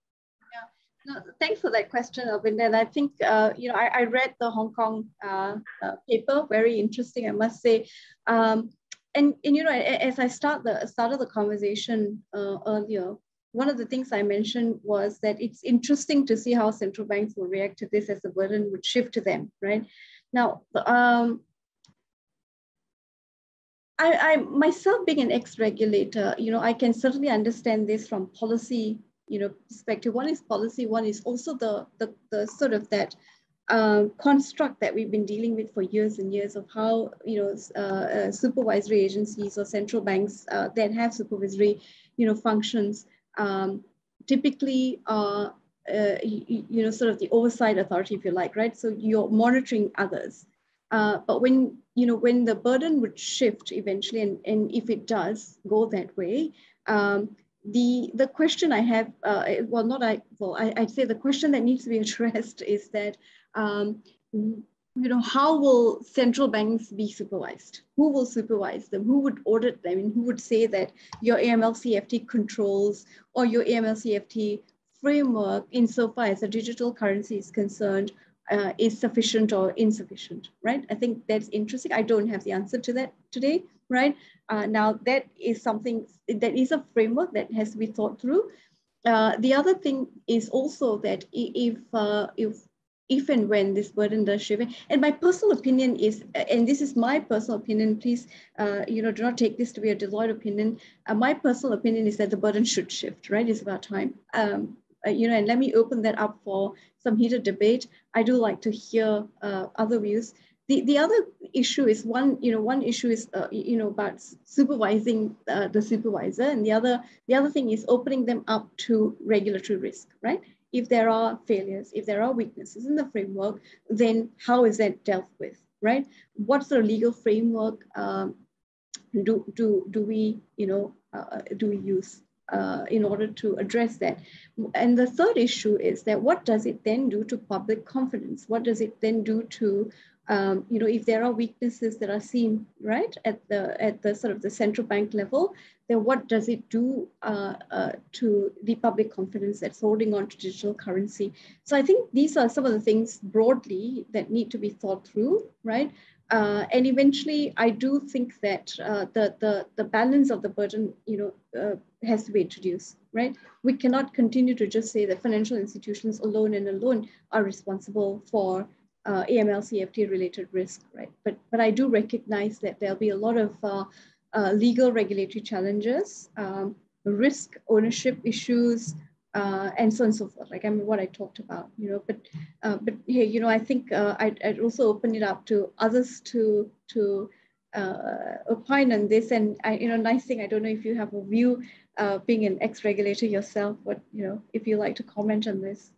No, thanks for that question, Alvin. And I think, uh, you know, I, I, read the Hong Kong uh, uh, paper, very interesting, I must say. Um, and, and you know, as I start the started the conversation uh, earlier, one of the things I mentioned was that it's interesting to see how central banks will react to this as the burden would shift to them, right? Now, um, I, I myself being an ex-regulator, you know, I can certainly understand this from policy, you know, perspective. One is policy, one is also the the, the sort of that construct that we've been dealing with for years and years of how you know uh, uh, supervisory agencies or central banks uh, that have supervisory you know functions um, typically are uh, you, you, know sort of the oversight authority if you like right? So you're monitoring others. But when you know when the burden would shift eventually and, and if it does go that way um, the the question I have, uh, well, not I, well, I, would say the question that needs to be addressed is that um, you know, how will central banks be supervised? Who will supervise them? Who would audit them? And who would say that your AML-CFT controls or your AML-CFT framework insofar as a digital currency is concerned uh, is sufficient or insufficient, right? I think that's interesting. I don't have the answer to that today, right? Uh, now that is something, that is a framework that has to be thought through. Uh, the other thing is also that if, uh, if if and when this burden does shift. And my personal opinion is, and this is my personal opinion, please, uh, you know, do not take this to be a Deloitte opinion. Uh, my personal opinion is that the burden should shift, right? It's about time. Um, uh, you know, and let me open that up for some heated debate. I do like to hear uh, other views. The, the other issue is one, you know, one issue is, uh, you know, about supervising uh, the supervisor, and the other, the other thing is opening them up to regulatory risk, right? If there are failures, if there are weaknesses in the framework, then how is that dealt with, right? What's the legal framework um, do, do, do we, you know, uh, do we use uh, in order to address that? And the third issue is that what does it then do to public confidence? What does it then do to um, you know, if there are weaknesses that are seen right at the at the sort of the central bank level, then what does it do uh, uh, to the public confidence that's holding on to digital currency? So I think these are some of the things broadly that need to be thought through, right? Uh, and eventually, I do think that uh, the, the, the balance of the burden, you know, uh, has to be introduced, right? We cannot continue to just say that financial institutions alone and alone are responsible for uh, AML CFT related risk, right? But, but I do recognize that there'll be a lot of uh, uh, legal regulatory challenges, um, risk ownership issues, uh, and so on and so forth. Like I mean, what I talked about, you know. But uh, but hey, you know, I think uh, I'd, I'd, also open it up to others to to opine on this. And I, you know, nice thing. I don't know if you have a view, being an ex-regulator yourself, but you know, if you like to comment on this.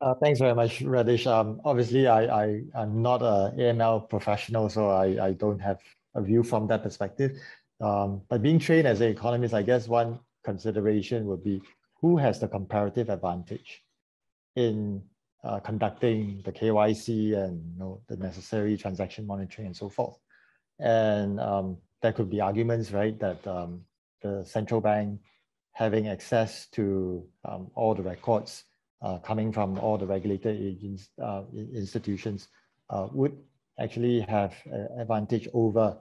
Uh, thanks very much, Radish. Um, obviously, I, I, am not a AML professional, so I, I don't have a view from that perspective. Um, but being trained as an economist, I guess one consideration would be who has the comparative advantage in uh, conducting the KYC and you know, the necessary transaction monitoring and so forth. And um, there could be arguments, right, that um, the central bank having access to um, all the records coming from all the regulated agents, uh, institutions uh, would actually have an advantage over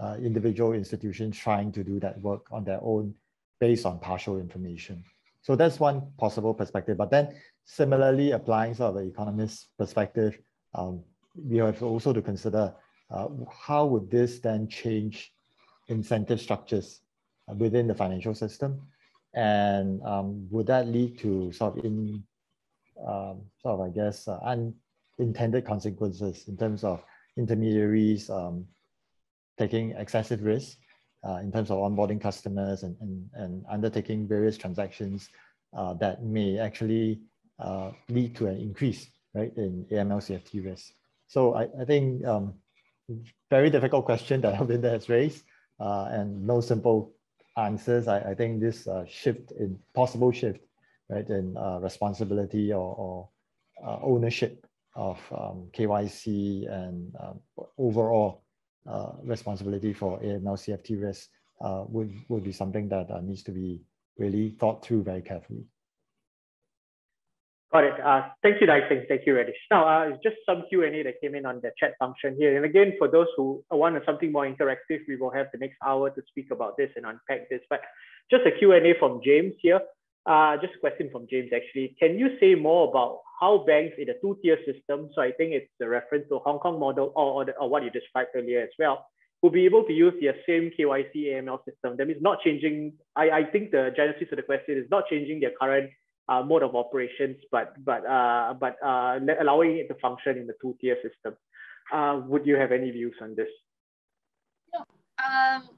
uh, individual institutions trying to do that work on their own based on partial information. So that's one possible perspective. But then similarly applying sort of an economist perspective, um, we have also to consider uh, how would this then change incentive structures within the financial system? And um, would that lead to sort of in um, sort of, I guess, uh, unintended consequences in terms of intermediaries um, taking excessive risk uh, in terms of onboarding customers and, and, and undertaking various transactions uh, that may actually uh, lead to an increase right in AML CFT risk. So I, I think um, very difficult question that Alvinda has raised uh, and no simple answers. I, I think this uh, shift in possible shift right in uh, responsibility or, or ownership of um, KYC and um, overall uh, responsibility for AML CFT risk uh, would, would be something that uh, needs to be really thought through very carefully. Got it. Uh, thank you, Dyson. Thank you, Radish. Now, uh, just some Q&A that came in on the chat function here. And again, for those who want something more interactive, we will have the next hour to speak about this and unpack this. But just a Q&A from James here. Uh, just a question from James, actually. Can you say more about how banks in a two-tier system, so I think it's the reference to Hong Kong model or, or, the, or what you described earlier as well, will be able to use the same KYC AML system. That means not changing, I, I think the genesis of the question is not changing their current uh, mode of operations, but but uh, but uh, allowing it to function in the two-tier system. Uh, would you have any views on this? No, um,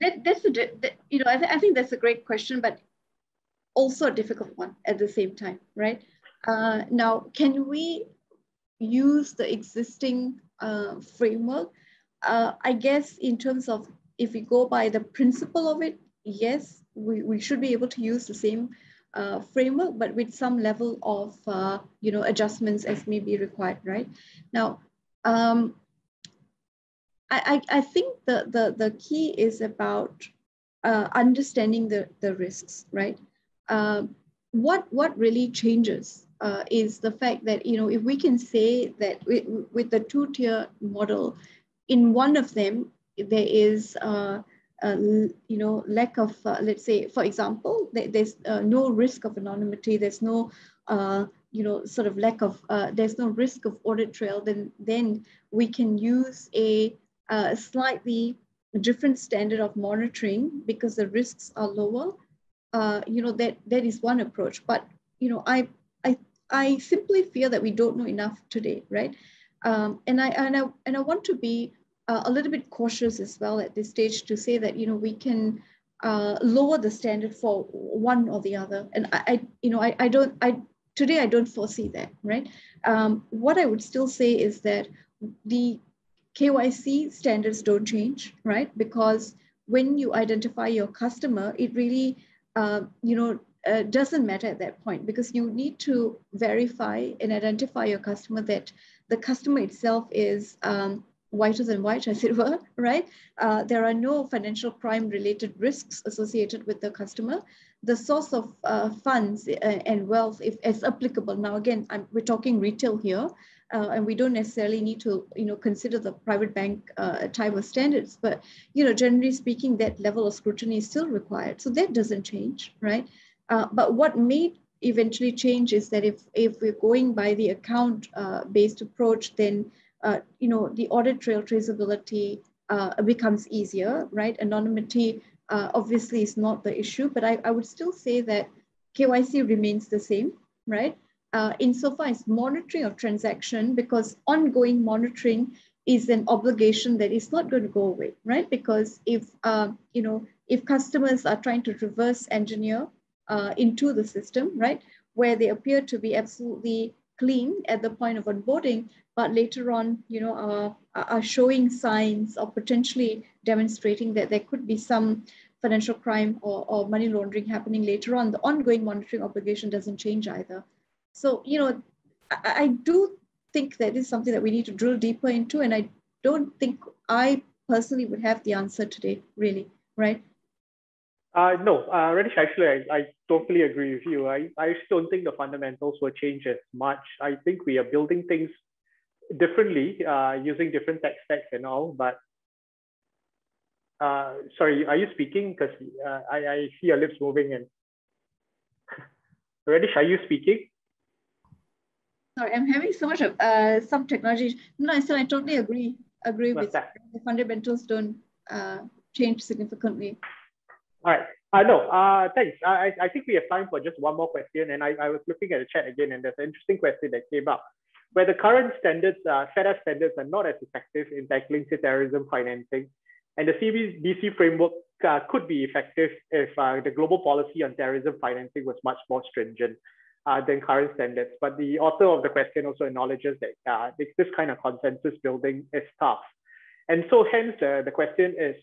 that, that's a, that, you know I, th I think that's a great question, but also a difficult one at the same time, right? Uh, now, can we use the existing uh, framework? Uh, I guess in terms of if we go by the principle of it, yes, we, we should be able to use the same uh, framework, but with some level of uh, you know adjustments as may be required, right? Now, um, I, I, I think the, the, the key is about uh, understanding the, the risks, right? Um, what, what really changes uh, is the fact that, you know, if we can say that with, with the two-tier model, in one of them, there is, uh, you know, lack of, uh, let's say, for example, there's uh, no risk of anonymity, there's no, uh, you know, sort of lack of, uh, there's no risk of audit trail, then, then we can use a slightly different standard of monitoring because the risks are lower. You know, that, that is one approach. But, you know, I I I simply feel that we don't know enough today, right? Um, and I and I and I want to be uh, a little bit cautious as well at this stage to say that you know we can uh, lower the standard for one or the other. And I, I you know I, I don't I today I don't foresee that, right? Um, what I would still say is that the KYC standards don't change, right? Because when you identify your customer, it really uh, you know uh, doesn't matter at that point because you need to verify and identify your customer that the customer itself is um, whiter than white, as it were, right? Uh, there are no financial crime related risks associated with the customer. The source of uh, funds uh, and wealth, if as applicable. Now, again, I'm, we're talking retail here, uh, and we don't necessarily need to, you know, consider the private bank uh, type of standards. But, you know, generally speaking, that level of scrutiny is still required. So that doesn't change, right? Uh, but what may eventually change is that if, if we're going by the account uh, based approach, then you know the audit trail traceability becomes easier, right? Anonymity uh, obviously is not the issue, but I, I would still say that KYC remains the same, right? Uh, insofar as monitoring of transaction, because ongoing monitoring is an obligation that is not going to go away, right? Because if you know if customers are trying to reverse engineer uh, into the system, right? where they appear to be absolutely clean at the point of onboarding, but later on, you know, are, are showing signs of potentially demonstrating that there could be some financial crime or, or money laundering happening later on, the ongoing monitoring obligation doesn't change either. So, you know, I, I do think that is something that we need to drill deeper into. And I don't think I personally would have the answer today, really, right? Uh, no, uh, Radish, actually, I, I totally agree with you. I, I don't think the fundamentals will change as much. I think we are building things differently uh, using different tech stacks and all, but uh, sorry, are you speaking? Because uh, I, I see your lips moving and Radish, are you speaking? Sorry, I'm having so much of uh, some technology. No, I said I totally agree. Agree What's with that? the fundamentals don't uh, change significantly. All right. Uh, no, uh, thanks. I, I think we have time for just one more question. And I, I was looking at the chat again, and there's an interesting question that came up where the current standards, uh, FATF standards, are not as effective in tackling terrorism financing and the CBDC framework uh, could be effective if uh, the global policy on terrorism financing was much more stringent uh, than current standards. But the author of the question also acknowledges that uh, this, this, kind of consensus building is tough. And so hence uh, the question is,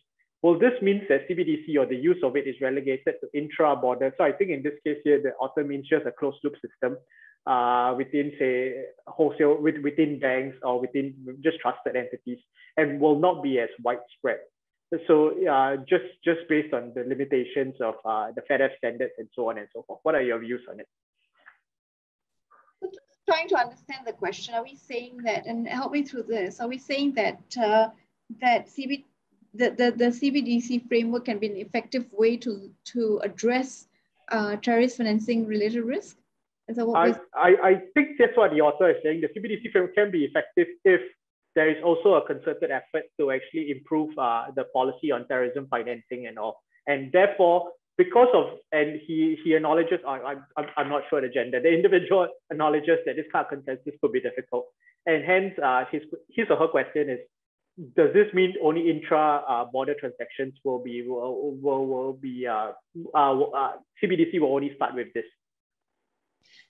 will this means that CBDC or the use of it is relegated to intra-border? So I think in this case here, the author means just a closed loop system uh, within say wholesale, with, within banks or within just trusted entities and will not be as widespread. So uh, just just based on the limitations of uh, the FATF standards and so on and so forth, what are your views on it? trying to understand the question. Are we saying that, and help me through this? Are we saying that uh, that CB the, the, the CBDC framework can be an effective way to to address uh, terrorist financing related risk? What I, I, I think that's what the author is saying. The CBDC framework can be effective if there is also a concerted effort to actually improve uh, the policy on terrorism financing and all. And therefore, because of, and he, he acknowledges, I, I'm, I'm not sure the gender, the individual acknowledges that this kind of consensus could be difficult. And hence, uh, his, his or her question is, does this mean only intra uh, border transactions will be will, will, will be uh, uh, uh, CBDC will only start with this?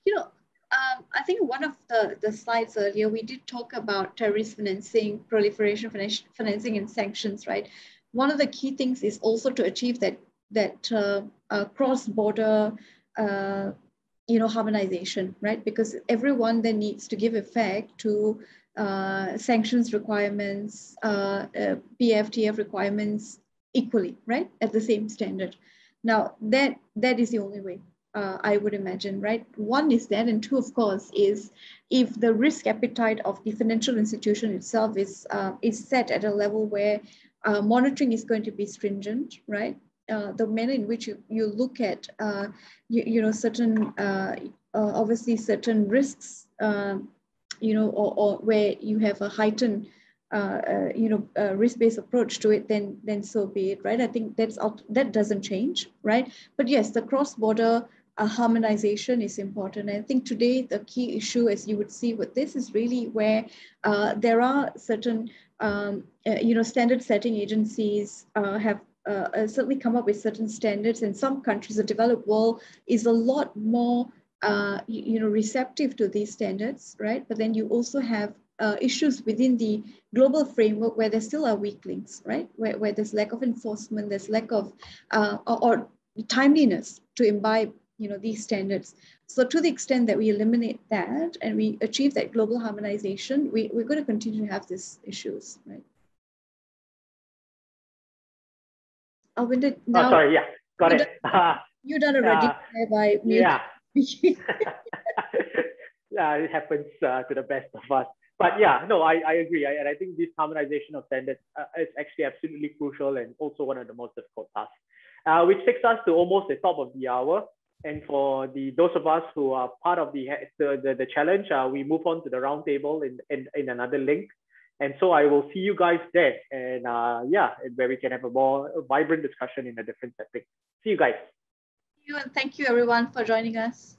You know, um, I think one of the, the slides earlier, we did talk about terrorist financing, proliferation financing and sanctions, right? One of the key things is also to achieve that, that uh, uh, cross-border uh, you know, harmonization, right? Because everyone then needs to give effect to uh, sanctions requirements, PFTF uh, uh, requirements equally, right? At the same standard. Now, that, that is the only way uh, I would imagine, right? One is that, and two, of course, is if the risk appetite of the financial institution itself is uh, is set at a level where monitoring is going to be stringent, right? The manner in which you, you look at, you, you know, certain, obviously certain risks, you know, or, or where you have a heightened uh, uh, you know, risk-based approach to it, then then so be it, right? I think that's that doesn't change, right? But yes, the cross-border uh, harmonization is important. I think today the key issue, as you would see with this, is really where uh, there are certain, um, uh, you know, standard setting agencies have uh, certainly come up with certain standards. In some countries, the developed world is a lot more, Uh, you, you, know, receptive to these standards, right? But then you also have uh, issues within the global framework where there still are weak links, right? Where, where there's lack of enforcement, there's lack of, uh, or, or timeliness to imbibe you know, these standards. So to the extent that we eliminate that and we achieve that global harmonization, we, we're going to continue to have these issues, right? Oh, when did, oh, now, oh, sorry, yeah, got you it. Done, you done already uh, by. Yeah. yeah, it happens uh, to the best of us. But yeah, no, I, I agree. I, and I think this harmonization of standards uh, is actually absolutely crucial and also one of the most difficult tasks, uh, which takes us to almost the top of the hour. And for the those of us who are part of the the, the, the challenge, uh, we move on to the roundtable in, in, in another link. And so I will see you guys there. And uh, yeah, where we can have a more vibrant discussion in a different setting. See you guys. You and thank you everyone for joining us.